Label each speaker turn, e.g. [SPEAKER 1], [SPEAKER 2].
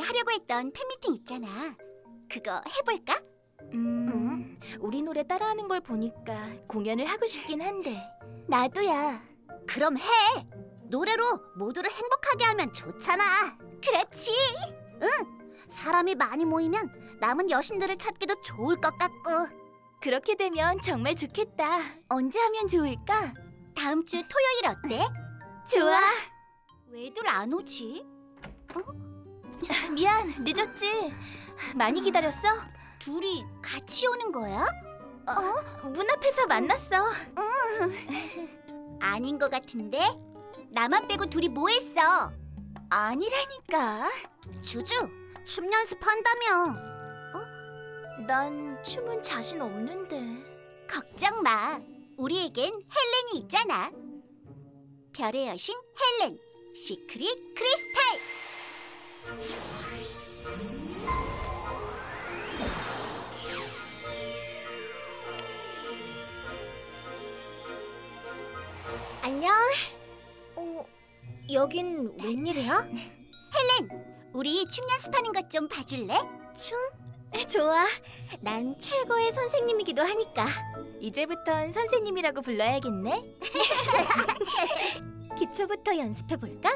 [SPEAKER 1] 하려고 했던 팬미팅 있잖아. 그거 해볼까?
[SPEAKER 2] 음, 우리 노래 따라하는 걸 보니까 공연을 하고 싶긴 한데.
[SPEAKER 1] 나도야. 그럼 해. 노래로 모두를 행복하게 하면 좋잖아. 그렇지. 응. 사람이 많이 모이면 남은 여신들을 찾기도 좋을 것 같고.
[SPEAKER 2] 그렇게 되면 정말 좋겠다. 언제 하면 좋을까?
[SPEAKER 1] 다음 주 토요일 어때?
[SPEAKER 2] 좋아.
[SPEAKER 1] 왜들 안 오지?
[SPEAKER 2] 미안, 늦었지. 많이 기다렸어?
[SPEAKER 1] 둘이 같이 오는 거야?
[SPEAKER 2] 문 앞에서 만났어.
[SPEAKER 1] 아닌 것 같은데? 나만 빼고 둘이 뭐 했어?
[SPEAKER 2] 아니라니까.
[SPEAKER 1] 주주, 춤 연습한다며.
[SPEAKER 2] 난 춤은 자신 없는데.
[SPEAKER 1] 걱정 마. 우리에겐 헬렌이 있잖아. 별의 여신 헬렌, 시크릿 크리스탈.
[SPEAKER 2] 안녕. 어, 여긴 웬일이야?
[SPEAKER 1] 헬렌, 우리 춤 연습하는 것 좀 봐줄래?
[SPEAKER 2] 춤? 좋아. 난 최고의 선생님이기도 하니까. 이제부턴 선생님이라고 불러야겠네. 기초부터 연습해 볼까?